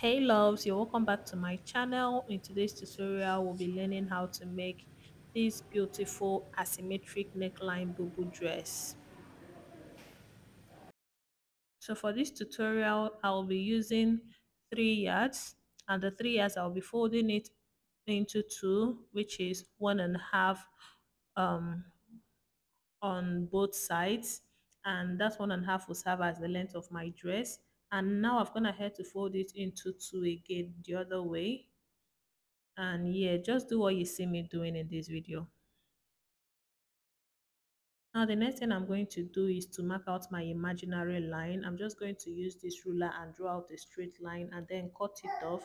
hey loves you're welcome back to my channel. In today's tutorial we'll be learning how to make this beautiful asymmetric neckline bubu dress. So for this tutorial i'll be using three yards and the three yards i'll be folding it into two which is one and a half um on both sides. And that one and a half will serve as the length of my dress and now I've gone ahead to fold it into two again the other way and yeah just do what you see me doing in this video now the next thing I'm going to do is to mark out my imaginary line I'm just going to use this ruler and draw out a straight line and then cut it off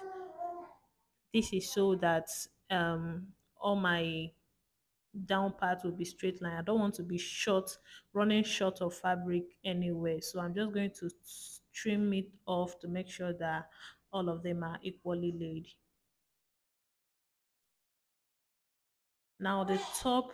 this is so that um all my down part will be straight line. I don't want to be short, running short of fabric anyway. So I'm just going to trim it off to make sure that all of them are equally laid. Now the top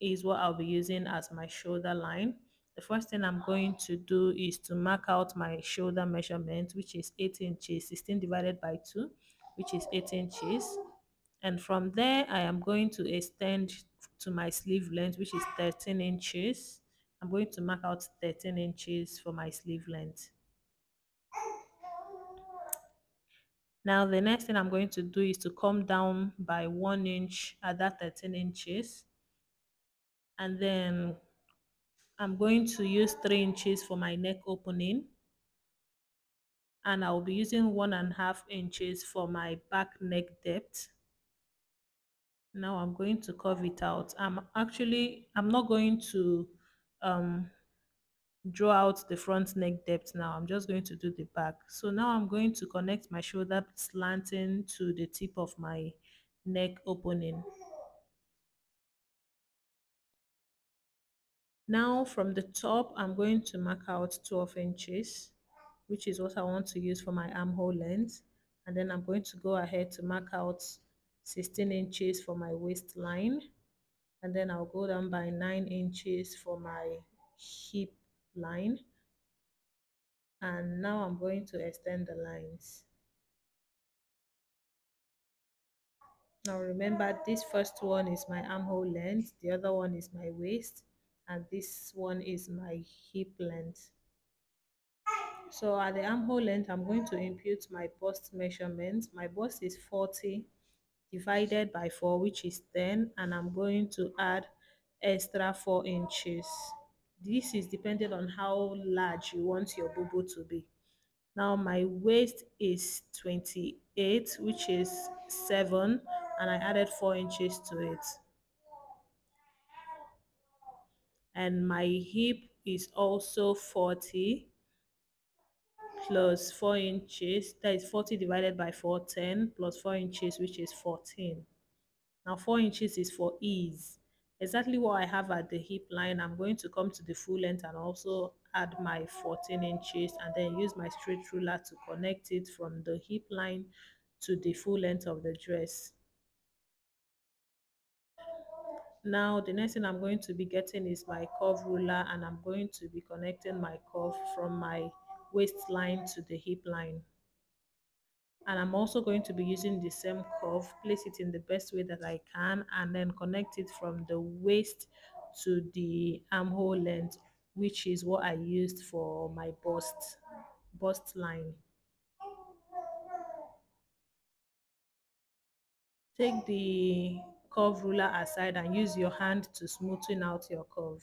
is what I'll be using as my shoulder line. The first thing I'm going to do is to mark out my shoulder measurement, which is 8 inches, 16 divided by 2, which is 8 inches. And from there, I am going to extend to my sleeve length, which is 13 inches. I'm going to mark out 13 inches for my sleeve length. Now, the next thing I'm going to do is to come down by one inch at that 13 inches. And then I'm going to use three inches for my neck opening. And I'll be using one and a half inches for my back neck depth now i'm going to curve it out i'm actually i'm not going to um draw out the front neck depth now. I'm just going to do the back. So now i'm going to connect my shoulder slanting to the tip of my neck opening. Now from the top i'm going to mark out 12 inches which is what i want to use for my armhole length. And then i'm going to go ahead to mark out 16 inches for my waistline. And then I'll go down by 9 inches for my hip line. And now I'm going to extend the lines. Now remember this first one is my armhole length the other one is my waist and this one is my hip length. So at the armhole length I'm going to impute my bust measurement. My bust is 40 divided by 4 which is 10 and I'm going to add extra 4 inches. This is depending on how large you want your bubu to be. Now my waist is 28 which is 7 and I added 4 inches to it. And my hip is also 40 plus 4 inches, that is 40 divided by 4, 10 plus 4 inches, which is 14. Now 4 inches is for ease. Exactly what I have at the hip line, I'm going to come to the full length and also add my 14 inches and then use my straight ruler to connect it from the hip line to the full length of the dress. Now the next thing I'm going to be getting is my curve ruler and I'm going to be connecting my curve from my waistline to the hip line and I'm also going to be using the same curve place it in the best way that I can and then connect it from the waist to the armhole length which is what I used for my bust bust line. Take the curve ruler aside and use your hand to smoothen out your curve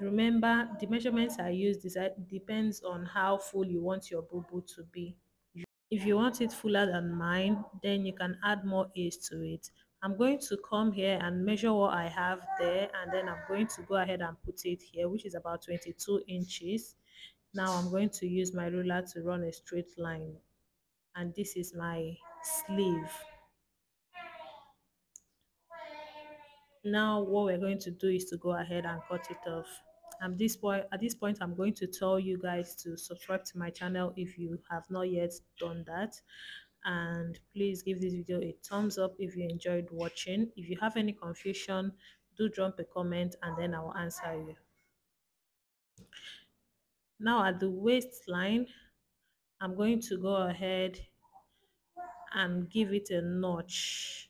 Remember, the measurements I use depends on how full you want your bubu to be. If you want it fuller than mine, then you can add more ease to it. I'm going to come here and measure what I have there and then I'm going to go ahead and put it here which is about 22 inches. Now I'm going to use my ruler to run a straight line and this is my sleeve. Now what we're going to do is to go ahead and cut it off um, this point at this point i'm going to tell you guys to subscribe to my channel if you have not yet done that. And please give this video a thumbs up if you enjoyed watching. If you have any confusion do drop a comment and then i'll answer you. Now at the waistline, I'm going to go ahead and give it a notch.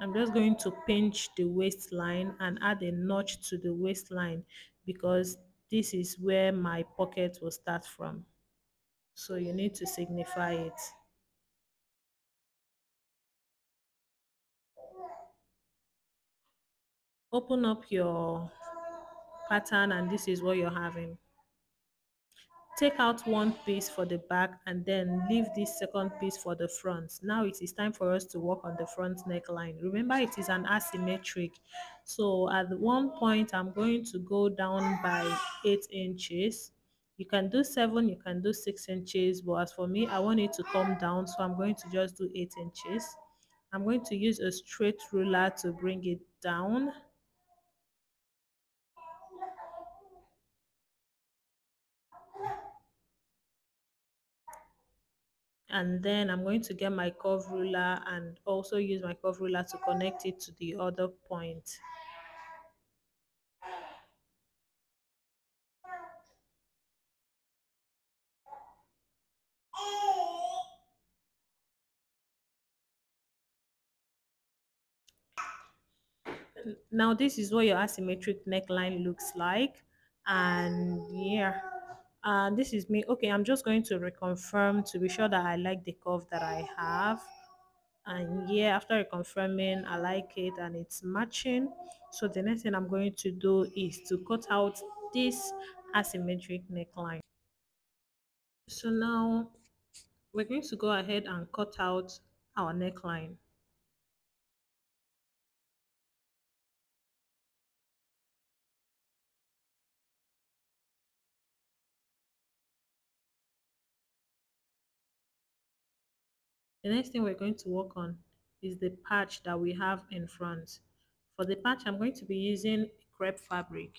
I'm just going to pinch the waistline and add a notch to the waistline because this is where my pocket will start from. So you need to signify it. Open up your pattern and this is what you're having take out one piece for the back and then leave this second piece for the front. Now it is time for us to work on the front neckline. Remember it is an asymmetric. So at one point i'm going to go down by eight inches. You can do seven you can do six inches but as for me i want it to come down so i'm going to just do eight inches. I'm going to use a straight ruler to bring it down and then I'm going to get my curve ruler and also use my curve ruler to connect it to the other point. Now this is what your asymmetric neckline looks like and yeah and this is me. Okay i'm just going to reconfirm to be sure that i like the curve that i have. And yeah after reconfirming i like it and it's matching. So the next thing i'm going to do is to cut out this asymmetric neckline. So now we're going to go ahead and cut out our neckline The next thing we're going to work on is the patch that we have in front. For the patch, I'm going to be using crepe fabric.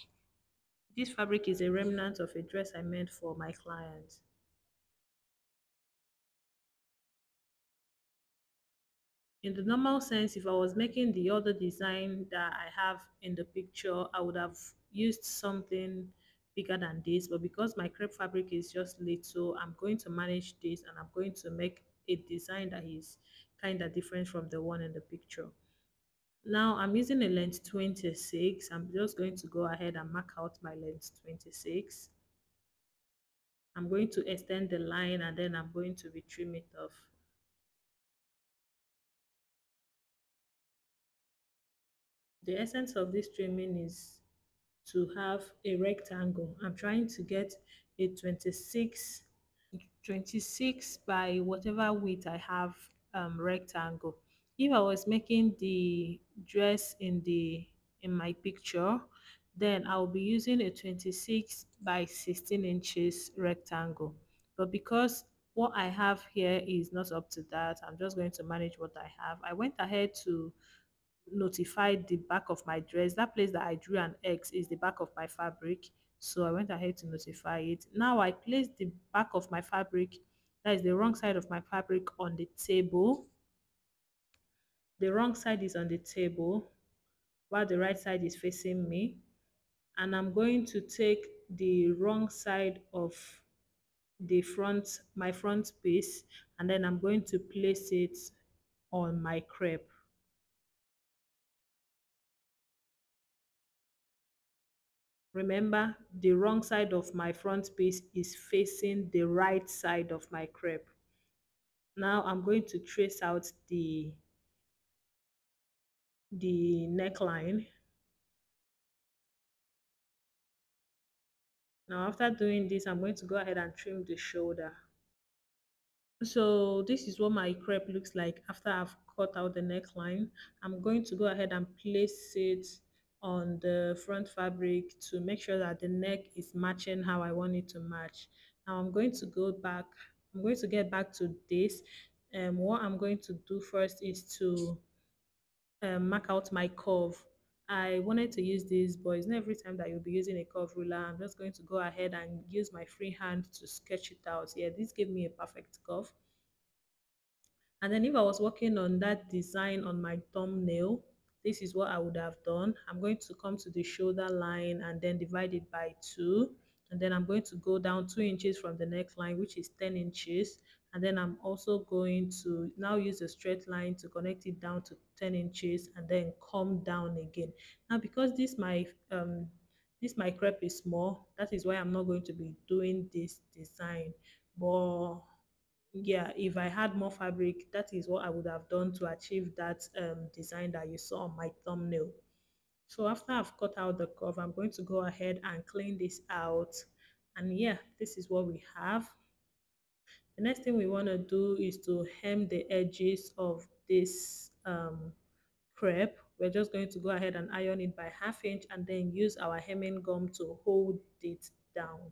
This fabric is a remnant of a dress I made for my client. In the normal sense, if I was making the other design that I have in the picture, I would have used something bigger than this. But because my crepe fabric is just little, I'm going to manage this and I'm going to make a design that is kind of different from the one in the picture. Now I'm using a length 26. I'm just going to go ahead and mark out my length 26. I'm going to extend the line and then I'm going to be trim it off. The essence of this trimming is to have a rectangle. I'm trying to get a 26 26 by whatever width I have um, rectangle. If I was making the dress in the in my picture, then I'll be using a 26 by 16 inches rectangle. But because what I have here is not up to that, I'm just going to manage what I have. I went ahead to notify the back of my dress. That place that I drew an X is the back of my fabric so I went ahead to notify it. Now I placed the back of my fabric, that is the wrong side of my fabric on the table. The wrong side is on the table while the right side is facing me. And I'm going to take the wrong side of the front, my front piece, and then I'm going to place it on my crepe. Remember, the wrong side of my front piece is facing the right side of my crepe. Now I'm going to trace out the, the neckline. Now after doing this, I'm going to go ahead and trim the shoulder. So this is what my crepe looks like after I've cut out the neckline. I'm going to go ahead and place it on the front fabric to make sure that the neck is matching how I want it to match. Now I'm going to go back, I'm going to get back to this. And um, what I'm going to do first is to um, mark out my curve. I wanted to use this, but it's not every time that you'll be using a curve ruler. I'm just going to go ahead and use my free hand to sketch it out. Yeah, this gave me a perfect curve. And then if I was working on that design on my thumbnail, this is what I would have done. I'm going to come to the shoulder line and then divide it by 2 and then I'm going to go down 2 inches from the neckline which is 10 inches and then I'm also going to now use a straight line to connect it down to 10 inches and then come down again. Now because this my um this my crepe is small that is why I'm not going to be doing this design but yeah if i had more fabric that is what i would have done to achieve that um, design that you saw on my thumbnail. So after i've cut out the curve i'm going to go ahead and clean this out. And yeah this is what we have. The next thing we want to do is to hem the edges of this um, crepe. We're just going to go ahead and iron it by half inch and then use our hemming gum to hold it down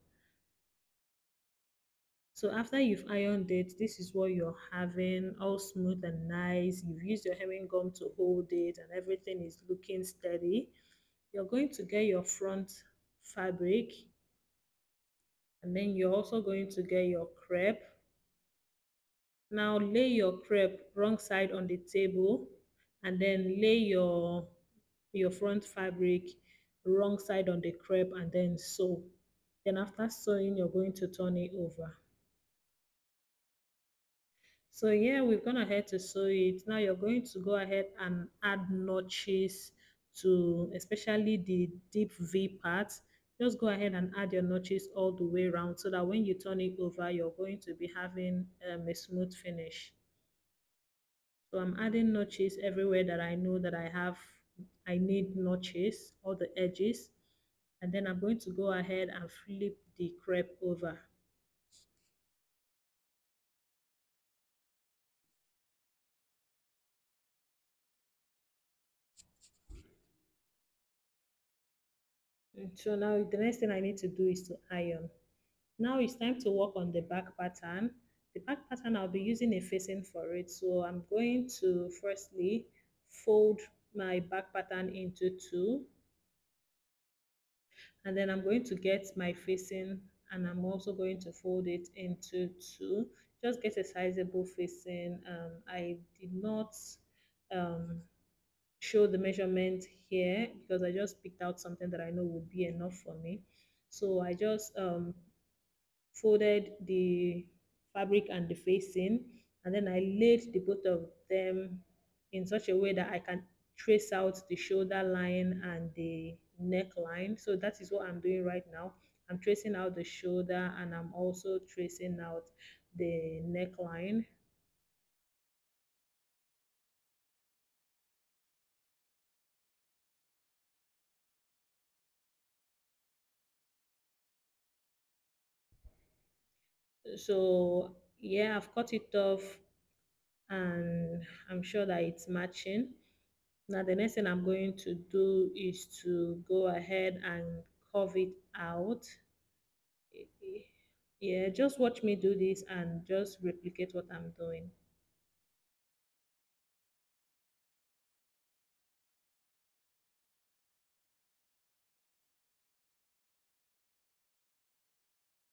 so after you've ironed it, this is what you're having, all smooth and nice. You've used your hemming gum to hold it and everything is looking steady. You're going to get your front fabric and then you're also going to get your crepe. Now lay your crepe wrong side on the table and then lay your, your front fabric wrong side on the crepe and then sew. Then after sewing, you're going to turn it over. So yeah, we've gone ahead to sew it. Now you're going to go ahead and add notches to especially the deep V part. Just go ahead and add your notches all the way around so that when you turn it over, you're going to be having um, a smooth finish. So I'm adding notches everywhere that I know that I have, I need notches, all the edges. And then I'm going to go ahead and flip the crepe over. So now the next thing I need to do is to iron. Now it's time to work on the back pattern. The back pattern, I'll be using a facing for it. So I'm going to firstly fold my back pattern into two. And then I'm going to get my facing and I'm also going to fold it into two. Just get a sizable facing. Um, I did not um, show the measurement here because I just picked out something that I know would be enough for me. So I just um, folded the fabric and the facing and then I laid the both of them in such a way that I can trace out the shoulder line and the neckline. So that is what I'm doing right now. I'm tracing out the shoulder and I'm also tracing out the neckline so yeah i've cut it off and i'm sure that it's matching. Now the next thing i'm going to do is to go ahead and curve it out. Eh, eh, yeah just watch me do this and just replicate what i'm doing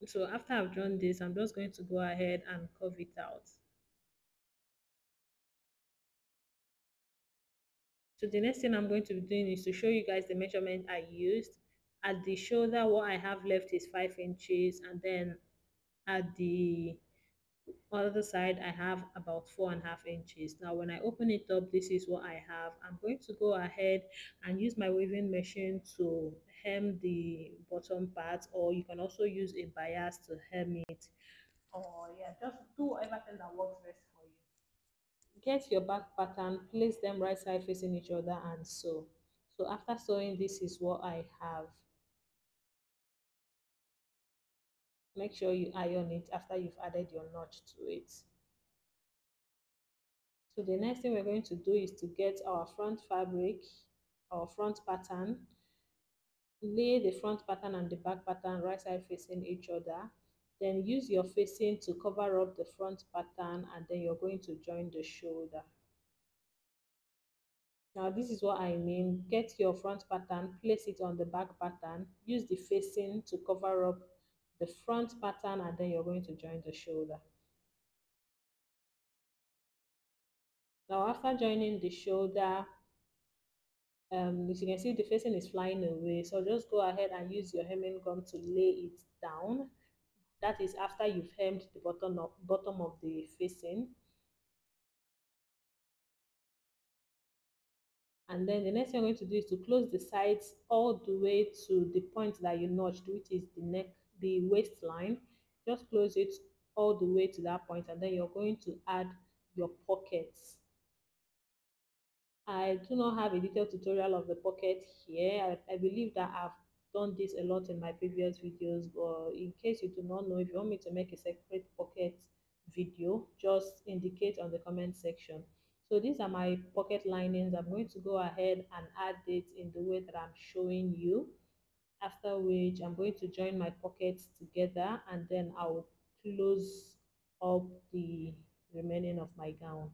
so after I've drawn this I'm just going to go ahead and curve it out. So the next thing I'm going to be doing is to show you guys the measurement I used. At the shoulder what I have left is 5 inches and then at the other side I have about four and a half inches. Now when I open it up this is what I have. I'm going to go ahead and use my weaving machine to hem the bottom part or you can also use a bias to hem it. Or yeah just do everything that works best for you. Get your back pattern place them right side facing each other and sew. So after sewing this is what I have make sure you iron it after you've added your notch to it. So the next thing we're going to do is to get our front fabric our front pattern lay the front pattern and the back pattern right side facing each other. Then use your facing to cover up the front pattern and then you're going to join the shoulder. Now this is what I mean. Get your front pattern place it on the back pattern. Use the facing to cover up the front pattern and then you're going to join the shoulder. Now after joining the shoulder, um, as you can see the facing is flying away. So just go ahead and use your hemming gum to lay it down. That is after you've hemmed the bottom of bottom of the facing. And then the next thing I'm going to do is to close the sides all the way to the point that you notched which is the neck the waistline just close it all the way to that point and then you're going to add your pockets I do not have a detailed tutorial of the pocket here. I, I believe that I've done this a lot in my previous videos, but in case you do not know, if you want me to make a separate pocket video, just indicate on the comment section. So these are my pocket linings. I'm going to go ahead and add it in the way that I'm showing you. After which I'm going to join my pockets together and then I'll close up the remaining of my gown.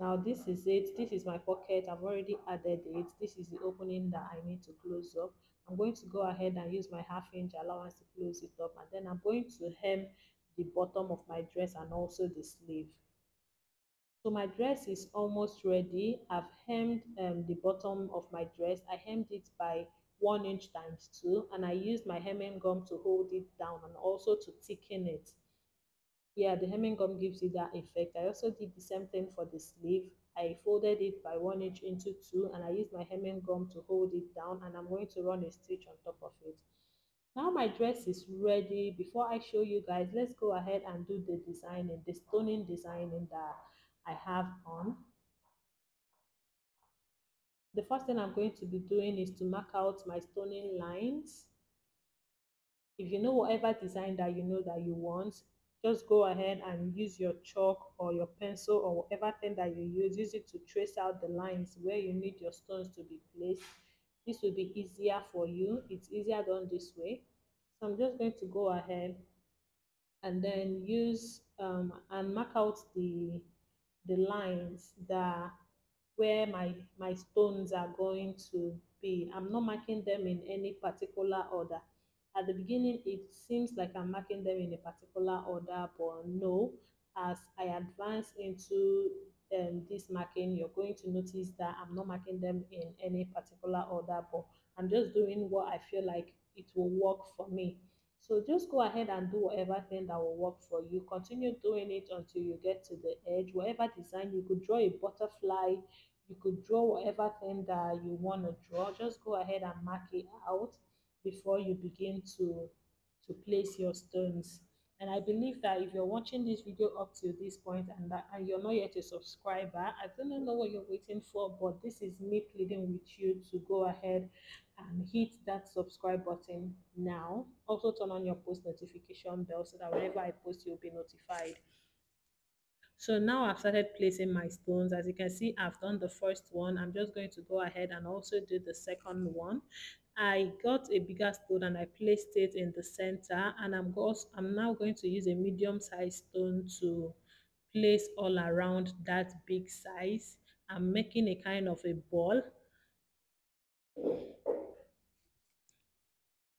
now this is it. This is my pocket. I've already added it. This is the opening that i need to close up. I'm going to go ahead and use my half inch allowance to close it up and then i'm going to hem the bottom of my dress and also the sleeve so my dress is almost ready. I've hemmed um, the bottom of my dress. I hemmed it by one inch times two and i used my hemming gum to hold it down and also to thicken it. Yeah the hemming gum gives you that effect. I also did the same thing for the sleeve. I folded it by one inch into two and i used my hemming gum to hold it down and i'm going to run a stitch on top of it. Now my dress is ready. Before i show you guys let's go ahead and do the designing the stoning designing that i have on. The first thing i'm going to be doing is to mark out my stoning lines. If you know whatever design that you know that you want just go ahead and use your chalk or your pencil or whatever thing that you use use it to trace out the lines where you need your stones to be placed. This will be easier for you. It's easier done this way. So i'm just going to go ahead and then use um, and mark out the the lines that where my my stones are going to be. I'm not marking them in any particular order. At the beginning it seems like i'm marking them in a particular order but no. As i advance into um, this marking you're going to notice that i'm not marking them in any particular order but i'm just doing what i feel like it will work for me so just go ahead and do whatever thing that will work for you. Continue doing it until you get to the edge. Whatever design you could draw a butterfly. You could draw whatever thing that you want to draw. Just go ahead and mark it out before you begin to to place your stones. And i believe that if you're watching this video up to this point and that and you're not yet a subscriber i don't know what you're waiting for but this is me pleading with you to go ahead and hit that subscribe button now also turn on your post notification bell so that whenever i post you'll be notified so now I've started placing my stones. As you can see, I've done the first one. I'm just going to go ahead and also do the second one. I got a bigger stone and I placed it in the center and I'm, go I'm now going to use a medium sized stone to place all around that big size. I'm making a kind of a ball.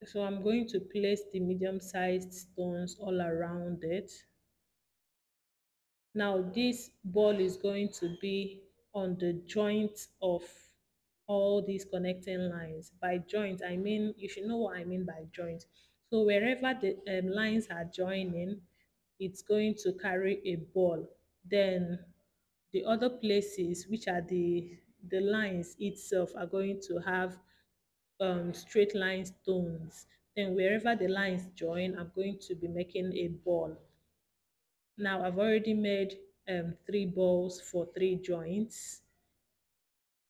So I'm going to place the medium sized stones all around it. Now this ball is going to be on the joint of all these connecting lines. By joint, I mean, you should know what I mean by joint. So wherever the um, lines are joining, it's going to carry a ball. Then the other places, which are the, the lines itself, are going to have um, straight line stones. Then wherever the lines join, I'm going to be making a ball. Now I've already made um, three balls for three joints.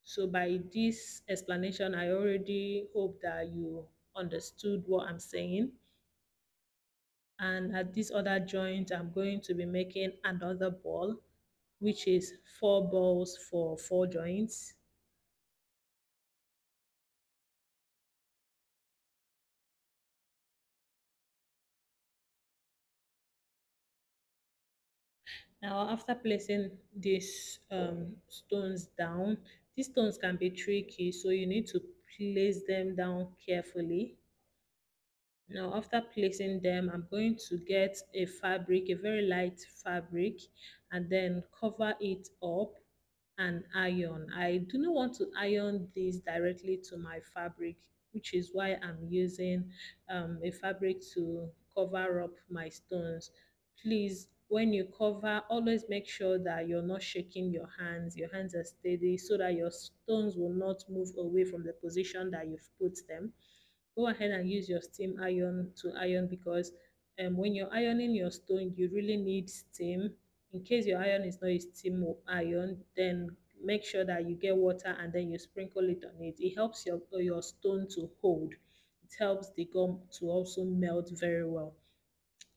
So by this explanation, I already hope that you understood what I'm saying. And at this other joint, I'm going to be making another ball, which is four balls for four joints. Now, after placing these um, stones down, these stones can be tricky, so you need to place them down carefully. Now, after placing them, I'm going to get a fabric, a very light fabric, and then cover it up and iron. I do not want to iron this directly to my fabric, which is why I'm using um, a fabric to cover up my stones. Please, when you cover, always make sure that you're not shaking your hands. Your hands are steady so that your stones will not move away from the position that you've put them go ahead and use your steam iron to iron because um, when you're ironing your stone, you really need steam. In case your iron is not a steam iron, then make sure that you get water and then you sprinkle it on it. It helps your, your stone to hold. It helps the gum to also melt very well.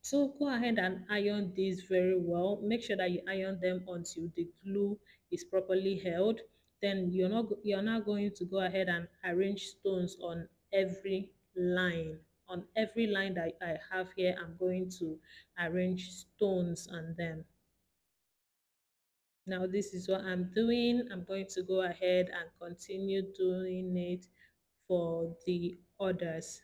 So go ahead and iron these very well. Make sure that you iron them until the glue is properly held. Then you're not you're not going to go ahead and arrange stones on every line. On every line that I have here, I'm going to arrange stones on them. Now this is what I'm doing. I'm going to go ahead and continue doing it for the others.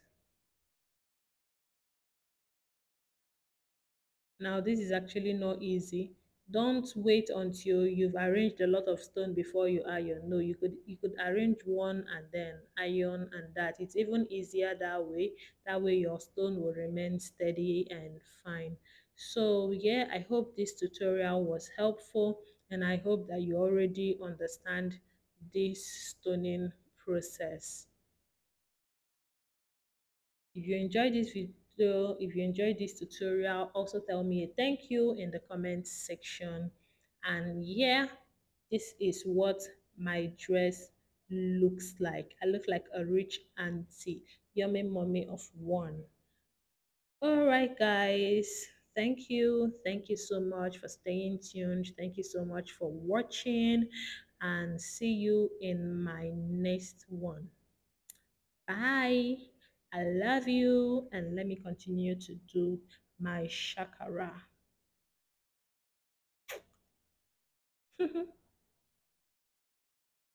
Now, this is actually not easy. Don't wait until you've arranged a lot of stone before you iron. No, you could you could arrange one and then iron and that. It's even easier that way. That way your stone will remain steady and fine. So yeah, I hope this tutorial was helpful and I hope that you already understand this stoning process. If you enjoyed this video, if you enjoyed this tutorial, also tell me a thank you in the comment section. And yeah, this is what my dress looks like. I look like a rich auntie, yummy mommy of one. All right, guys. Thank you. Thank you so much for staying tuned. Thank you so much for watching and see you in my next one. Bye. I love you. And let me continue to do my shakara.